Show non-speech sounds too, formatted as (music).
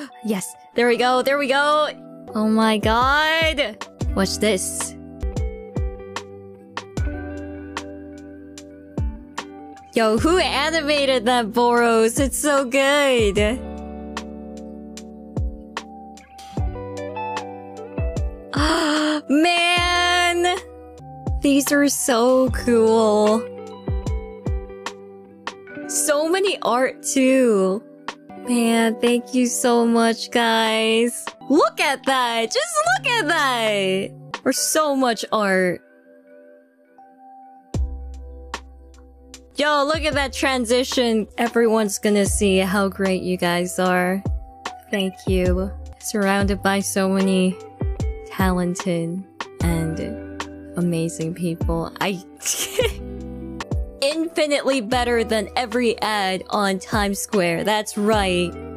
(gasps) Yes, there we go, there we go. Oh my god. Watch this. Yo, who animated that Boros? It's so good. (gasps) Man! These are so cool. So many art too. Man, thank you so much, guys. Look at that! Just look at that! There's so much art. Yo, look at that transition. Everyone's gonna see how great you guys are. Thank you. Surrounded by so many talented and amazing people. I (laughs) infinitely better than every ad on Times Square. That's right.